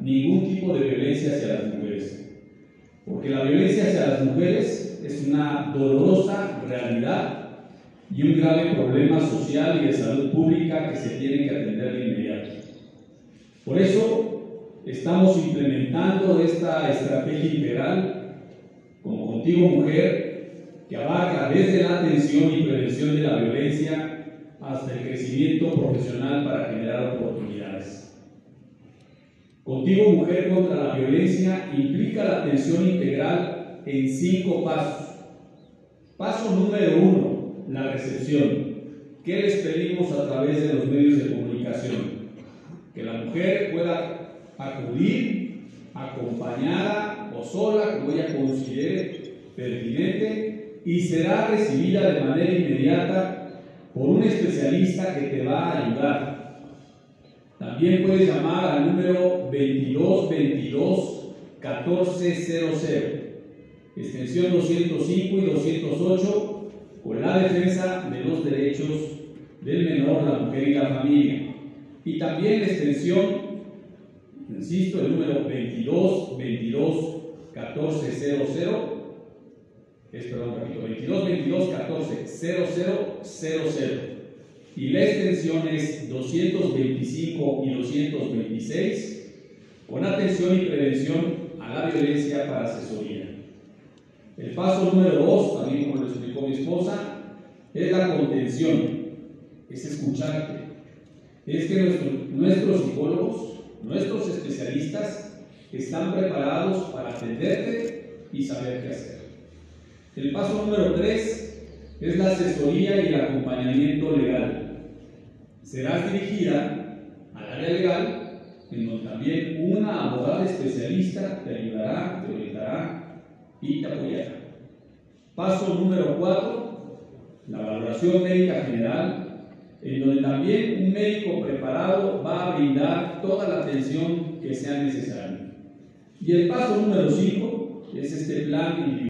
ningún tipo de violencia hacia las mujeres. Porque la violencia hacia las mujeres es una dolorosa realidad y un grave problema social y de salud pública que se tiene que atender de inmediato. Por eso estamos implementando esta estrategia integral como Contigo Mujer, que abarca desde la atención y prevención de la violencia hasta el crecimiento profesional para generar oportunidades. Contigo Mujer contra la violencia implica la atención integral en cinco pasos. Paso número uno, la recepción. ¿Qué les pedimos a través de los medios de comunicación? Que la mujer pueda acudir acompañada o sola, como ella considere pertinente, y será recibida de manera inmediata por un especialista que te va a ayudar. También puedes llamar al número 2222 1400, extensión 205 y 208, con la defensa de los derechos del menor, la mujer y la familia. Y también la extensión, insisto, el número 2222 1400 es, perdón, repito, 22 22 14 0000 y la extensión es 225 y 226 con atención y prevención a la violencia para asesoría. El paso número 2, también como lo explicó mi esposa, es la contención, es escucharte. Es que nuestros psicólogos, nuestros especialistas están preparados para atenderte y saber qué hacer. El paso número 3 es la asesoría y el acompañamiento legal. Serás dirigida al área legal, en donde también una abogada especialista te ayudará, te orientará y te apoyará. Paso número 4, la valoración médica general, en donde también un médico preparado va a brindar toda la atención que sea necesaria. Y el paso número 5 es este plan